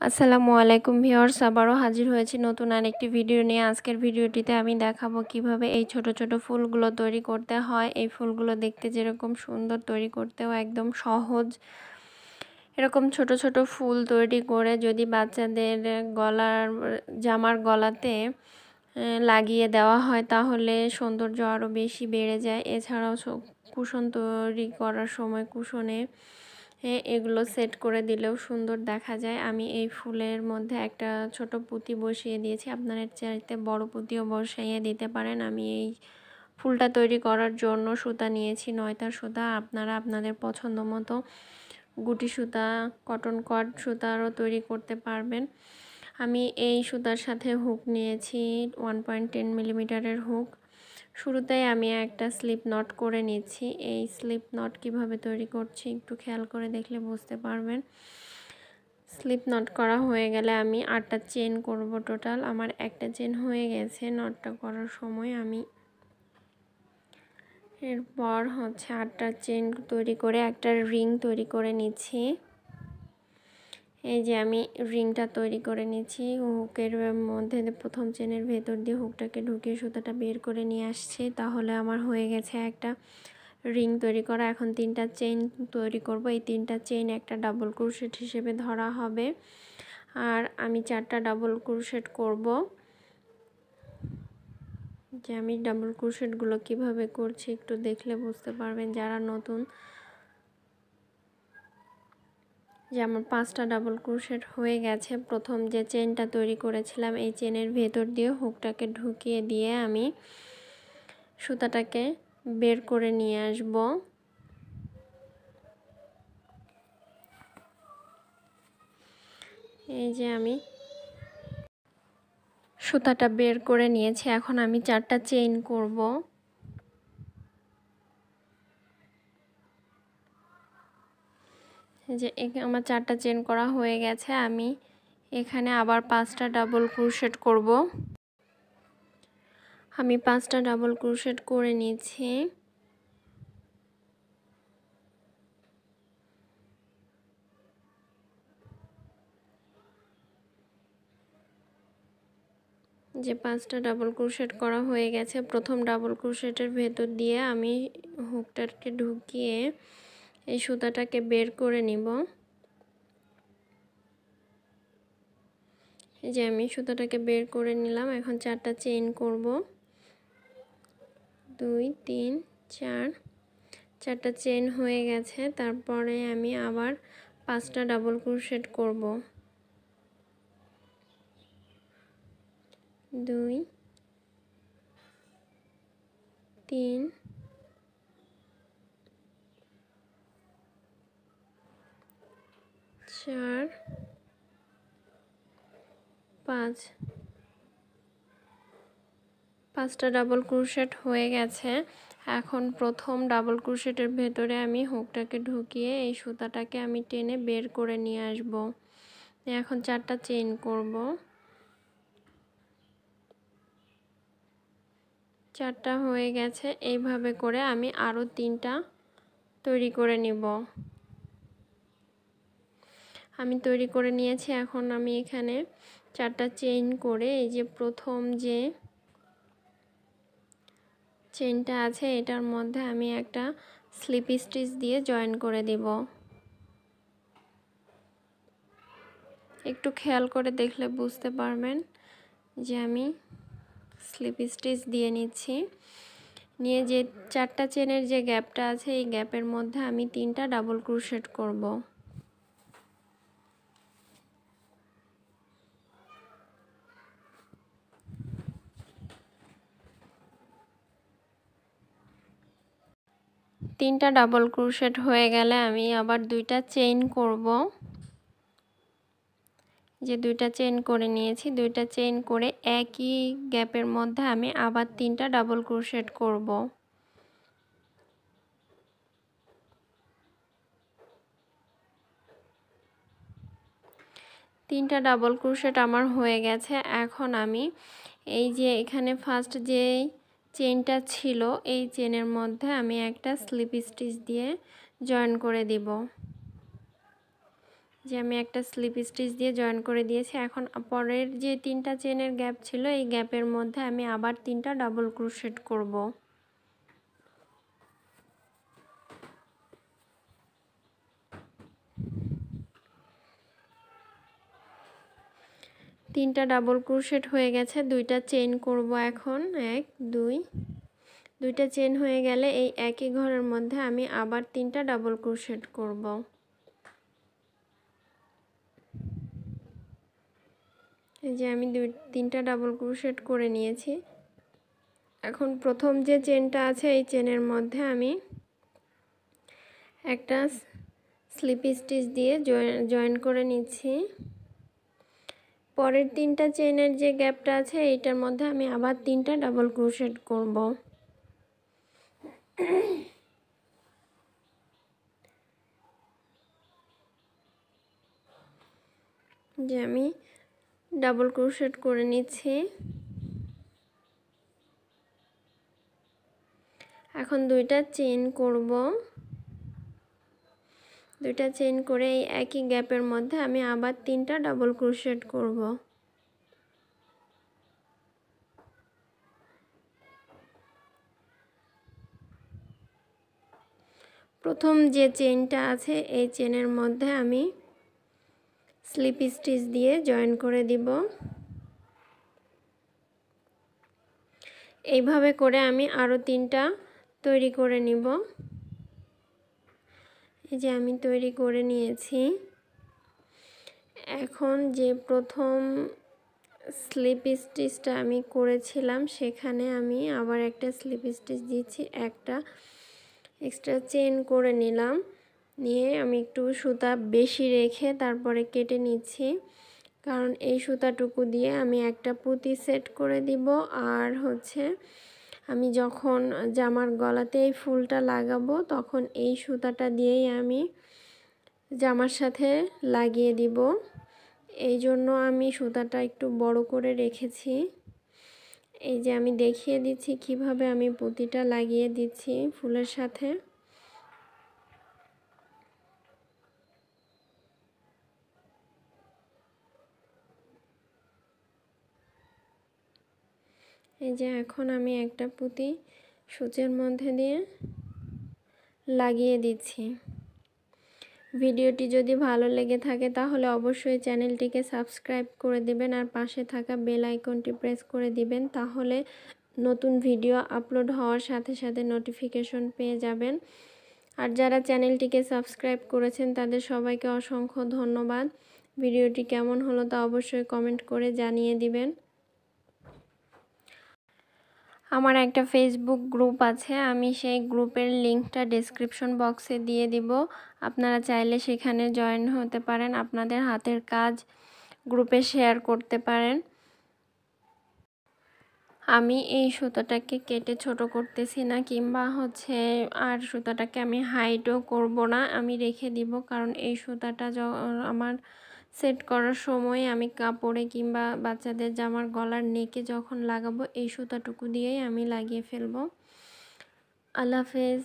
আসসালামু আলাইকুম ভিওর্স আবারও হাজির হয়েছি নতুন আরেকটি ভিডিও নিয়ে। আজকের ভিডিওটিতে আমি দেখাবো কীভাবে এই ছোট ছোট ফুলগুলো তৈরি করতে হয়। এই ফুলগুলো দেখতে যেরকম সুন্দর তৈরি করতেও একদম সহজ। এরকম ছোট ছোট ফুল তৈরি করে যদি বাচ্চাদের গলার, জামার গলাতে লাগিয়ে দেওয়া হয়, তাহলে সৌন্দর্য আরও বেশি বেড়ে যায়। এছাড়াও কুশন তৈরি করার সময় কুশনে এগুলো সেট করে দিলেও সুন্দর দেখা যায়। আমি এই ফুলের মধ্যে একটা ছোট পুঁতি বসিয়ে দিয়েছি। আপনারা চাইতে বড় পুঁতিও বসাইয়ে দিতে পারেন। আমি এই ফুলটা তৈরি করার জন্য সুতা নিয়েছি, নয়তার সুতা। আপনারা আপনাদের পছন্দ মতো গুটি সুতা কটন কট সুতারও তৈরি করতে পারবেন। আমি এই সুতার সাথে হুক নিয়েছি ওয়ান পয়েন্ট টেন মিলিমিটারের হুক শুরুতেই আমি একটা স্লিপ নট করে নিচ্ছি। এই স্লিপ নট কীভাবে তৈরি করছি একটু খেয়াল করে দেখলে বুঝতে পারবেন। স্লিপ নট করা হয়ে গেলে আমি আটটা চেন করব টোটাল আমার একটা চেন হয়ে গেছে নটটা করার সময় আমি এরপর হচ্ছে আটটা চেন তৈরি করে একটা রিং তৈরি করে নিচ্ছি। এই যে আমি রিংটা তৈরি করে নিচ্ছি হুকের মধ্যে প্রথম চেনের ভেতর দিয়ে হুকটাকে ঢুকিয়ে সুতাটা বের করে নিয়ে আসছি। তাহলে আমার হয়ে গেছে একটা রিং তৈরি করা। এখন তিনটা চেইন তৈরি করব। এই তিনটা চেইন একটা ডাবল ক্রুশেট হিসেবে ধরা হবে। আর আমি চারটা ডাবল ক্রুশেট করব। যে আমি ডাবল ক্রুশেটগুলো কীভাবে করছি একটু দেখলে বুঝতে পারবেন। যারা নতুন যে আমার পাঁচটা ডাবল ক্রোশেট হয়ে গেছে। প্রথম যে চেনটা তৈরি করেছিলাম, এই চেনের ভেতর দিয়ে হুকটাকে ঢুকিয়ে দিয়ে আমি সুতাটাকে বের করে নিয়ে আসব। এই যে আমি সুতাটা বের করে নিয়েছি। এখন আমি চারটা চেইন করব। যে আমার চারটা চেন করা হয়ে গেছে, আমি এখানে আবার পাঁচটা ডাবল ক্রুশেট করব। আমি পাঁচটা ডাবল ক্রুশেট করে নিয়েছি যে পাঁচটা ডাবল ক্রুশেট করা হয়ে গেছে, প্রথম ডাবল ক্রুশেটের ভেতর দিয়ে আমি হুকটাকে ঢুকিয়ে এই সুতাটাকে বের করে নিব। এই যে আমি সুতাটাকে বের করে নিলাম, এখন চারটা চেইন করব। দুই, তিন, চার, চারটা চেন হয়ে গেছে, তারপরে আমি আবার পাঁচটা ডাবল ক্রোশেট করব। দুই, তিন চার, পাঁচ। পাঁচটা ডাবল ক্রুশেট হয়ে গেছে। এখন প্রথম ডাবল ক্রুশেটের ভেতরে আমি হুকটাকে ঢুকিয়ে এই সুতাটাকে আমি টেনে বের করে নিয়ে আসব। এখন চারটা চেন করব। চারটা হয়ে গেছে। এইভাবে করে আমি আরও তিনটা তৈরি করে নিব। আমি তৈরি করে নিয়েছি। এখন আমি এখানে চারটা চেইন করে এই যে প্রথম যে চেনটা আছে, এটার মধ্যে আমি একটা স্লিপ স্টিচ দিয়ে জয়েন করে দেব। একটু খেয়াল করে দেখলে বুঝতে পারবেন যে আমি স্লিপ স্টিচ দিয়ে নিচ্ছি। নিয়ে যে চারটা চেনের যে গ্যাপটা আছে, এই গ্যাপের মধ্যে আমি তিনটা ডাবল ক্রুশেট করব। তিনটা ডাবল ক্রুশেট হয়ে গেলে আমি আবার দুইটা চেইন করব। যে দুইটা চেইন করে নিয়েছি, দুইটা চেইন করে একই গ্যাপের মধ্যে আমি আবার তিনটা ডাবল ক্রুশেট করব। তিনটা ডাবল ক্রুশেট আমার হয়ে গেছে। এখন আমি এই যে এখানে ফার্স্ট যে চেনটা ছিল, এই চেনের মধ্যে আমি একটা স্লিপ স্টিচ দিয়ে জয়েন করে দিব। যে আমি একটা স্লিপ স্টিচ দিয়ে জয়েন করে দিয়েছি, এখন পরের যে তিনটা চেনের গ্যাপ ছিল, এই গ্যাপের মধ্যে আমি আবার তিনটা ডাবল ক্রোশেট করব। তিনটা ডাবল ক্রোশেট হয়ে গেছে, দুইটা চেন করব এখন, এক, দুই। দুইটা চেন হয়ে গেলে এই একই ঘরের মধ্যে আমি আবার তিনটা ডাবল ক্রোশেট করব। এই যে আমি দুই, তিনটা ডাবল ক্রোশেট করে নিয়েছি। এখন প্রথম যে চেনটা আছে, এই চেনের মধ্যে আমি একটা স্লিপ স্টিচ দিয়ে জয়েন করে নিচ্ছি। পরের তিনটা চেনের যে গ্যাপটা আছে, এইটার মধ্যে আমি আবার তিনটা ডাবল ক্রোশেট করব। যে আমি ডাবল ক্রোশেট করে নিচ্ছি। এখন দুইটা চেন করব। দুইটা চেন করে এই একই গ্যাপের মধ্যে আমি আবার তিনটা ডাবল ক্রোশেট করব। প্রথম যে চেনটা আছে, এই চেনের মধ্যে আমি স্লিপ স্টিচ দিয়ে জয়েন করে দিব। এইভাবে করে আমি আরও তিনটা তৈরি করে নিব। এই যে আমি তৈরি করে নিয়েছি। এখন যে প্রথম স্লিপ স্টিচটা আমি করেছিলাম, সেখানে আমি আবার একটা স্লিপ স্টিচ দিচ্ছি, একটা এক্সট্রা চেন করে নিলাম। নিয়ে আমি একটু সুতা বেশি রেখে তারপরে কেটে নিচ্ছি। কারণ এই সুতাটুকু দিয়ে আমি একটা পুঁতি সেট করে দিব। আর হচ্ছে আমি যখন জামার গলাতে এই ফুলটা লাগাবো, তখন এই সুতাটা দিয়েই আমি জামার সাথে লাগিয়ে দিব। এই জন্য আমি সুতাটা একটু বড় করে রেখেছি। এই যে আমি দেখিয়ে দিচ্ছি কীভাবে আমি পুঁতিটা লাগিয়ে দিচ্ছি ফুলের সাথে। এই যে এখন আমি একটা পুঁতি সূচের মধ্যে দিয়ে লাগিয়ে দিচ্ছি। ভিডিওটি যদি ভালো লেগে থাকে তাহলে অবশ্যই চ্যানেলটিকে সাবস্ক্রাইব করে দিবেন আর পাশে থাকা বেল আইকনটি প্রেস করে দিবেন তাহলে নতুন ভিডিও আপলোড হওয়ার সাথে সাথে নোটিফিকেশন পেয়ে যাবেন। আর যারা চ্যানেলটিকে সাবস্ক্রাইব করেছেন তাদের সবাইকে অসংখ্য ধন্যবাদ। ভিডিওটি কেমন হলো তা অবশ্যই কমেন্ট করে জানিয়ে দিবেন। আমার একটা ফেসবুক গ্রুপ আছে, আমি সেই গ্রুপের লিঙ্কটা ডিসক্রিপশন বক্সে দিয়ে দিব। আপনারা চাইলে সেখানে জয়েন হতে পারেন, আপনাদের হাতের কাজ গ্রুপে শেয়ার করতে পারেন। আমি এই সুতোটাকে কেটে ছোট করতেছি না, কিংবা হচ্ছে আর সুতাটাকে আমি হাইটও করব না, আমি রেখে দিব, কারণ এই সুতাটা আমার সেট করার সময় আমি কাপড়ে কিংবা বাচ্চাদের জামার গলার নেকে যখন লাগাবো, এই সুতাটুকু দিয়েই আমি লাগিয়ে ফেলব। আল্লাহ হাফেজ।